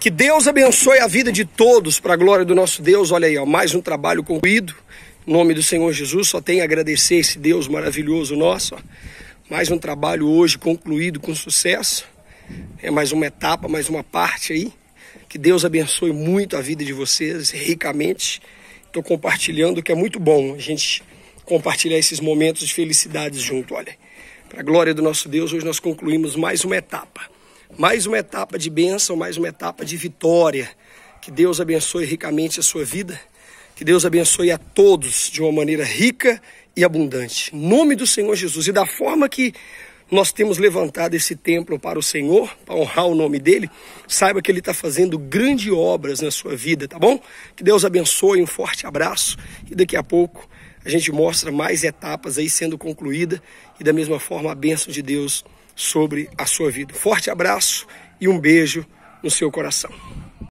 Que Deus abençoe a vida de todos para a glória do nosso Deus. Olha aí, ó, mais um trabalho concluído. Em nome do Senhor Jesus, só tenho a agradecer esse Deus maravilhoso nosso. Ó. Mais um trabalho hoje concluído com sucesso. É mais uma etapa, mais uma parte aí. Que Deus abençoe muito a vida de vocês, ricamente. Estou compartilhando, que é muito bom a gente compartilhar esses momentos de felicidade junto. Olha, para a glória do nosso Deus, hoje nós concluímos mais uma etapa mais uma etapa de bênção, mais uma etapa de vitória. Que Deus abençoe ricamente a sua vida. Que Deus abençoe a todos de uma maneira rica e abundante. Em nome do Senhor Jesus. E da forma que nós temos levantado esse templo para o Senhor, para honrar o nome dele, saiba que ele está fazendo grandes obras na sua vida, tá bom? Que Deus abençoe, um forte abraço e daqui a pouco a gente mostra mais etapas aí sendo concluída e da mesma forma a bênção de Deus sobre a sua vida. Forte abraço e um beijo no seu coração.